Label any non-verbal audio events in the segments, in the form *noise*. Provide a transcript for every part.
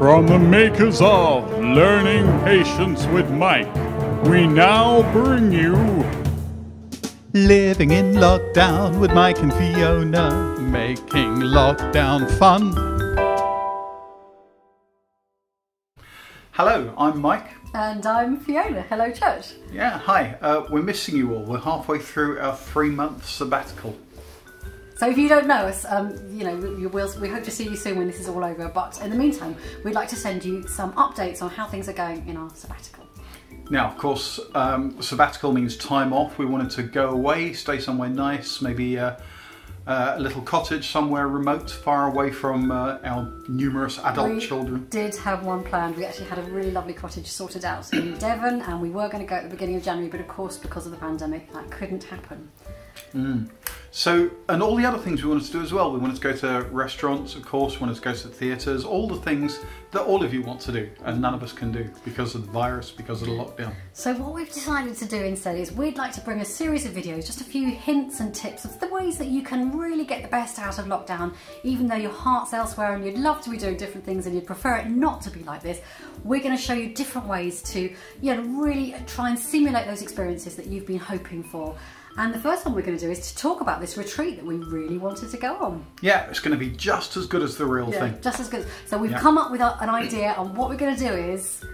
From the makers of Learning Patience with Mike, we now bring you Living in lockdown with Mike and Fiona, making lockdown fun. Hello, I'm Mike. And I'm Fiona. Hello, church. Yeah, hi. Uh, we're missing you all. We're halfway through our three month sabbatical. So if you don't know us, um, you know, we, we'll, we hope to see you soon when this is all over. But in the meantime, we'd like to send you some updates on how things are going in our sabbatical. Now, of course, um, sabbatical means time off. We wanted to go away, stay somewhere nice, maybe uh, uh, a little cottage somewhere remote, far away from uh, our numerous adult children. we children. did have one planned. We actually had a really lovely cottage sorted out in *clears throat* Devon, and we were going to go at the beginning of January, but of course, because of the pandemic, that couldn't happen. So, and all the other things we wanted to do as well. We wanted to go to restaurants, of course, we wanted to go to theatres, all the things that all of you want to do, and none of us can do because of the virus, because of the lockdown. So what we've decided to do instead is we'd like to bring a series of videos, just a few hints and tips of the ways that you can really get the best out of lockdown, even though your heart's elsewhere and you'd love to be doing different things and you'd prefer it not to be like this. We're going to show you different ways to, you know, really try and simulate those experiences that you've been hoping for. And the first one we're going to do is to talk about this retreat that we really wanted to go on. Yeah, it's going to be just as good as the real thing. Just as good. So we've Yeah. come up with a, an idea and what we're going to do is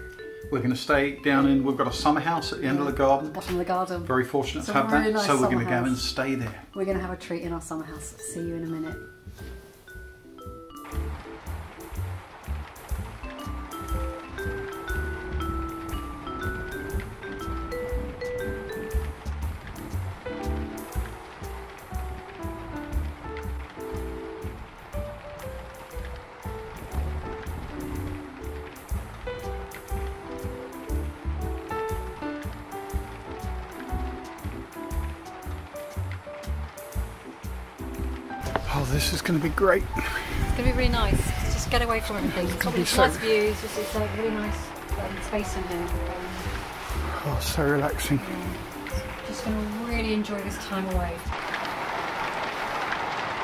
We're going to stay down in, we've got a summer house at the end of the garden. bottom of the garden. Very fortunate It's to have that. nice so we're going to go and stay there. We're going to have a treat in our summer house. See you in a minute. This is going to be great. It's going to be really nice. Just get away from everything. It's be got so- nice views. It's, it's a really nice um, space in here. Um, Oh, so relaxing. just going to really enjoy this time away.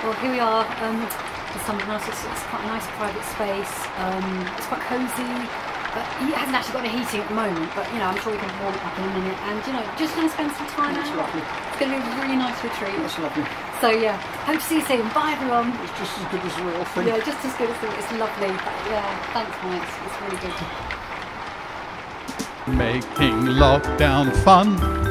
Well, here we are. Um, the summer house. It's, it's quite a nice private space. Um, it's quite cosy. But it hasn't actually got any heating at the moment. But you know, I'm sure we can warm it up in a minute. And you know, just going to spend some time It's out. lovely. It's going to be a really nice retreat. That's lovely. So yeah, hope to see you soon. Bye everyone. It's just as good as the real thing. Yeah, just as good as the, it's lovely. But yeah, thanks, Mike. It's, it's really good. Making lockdown fun.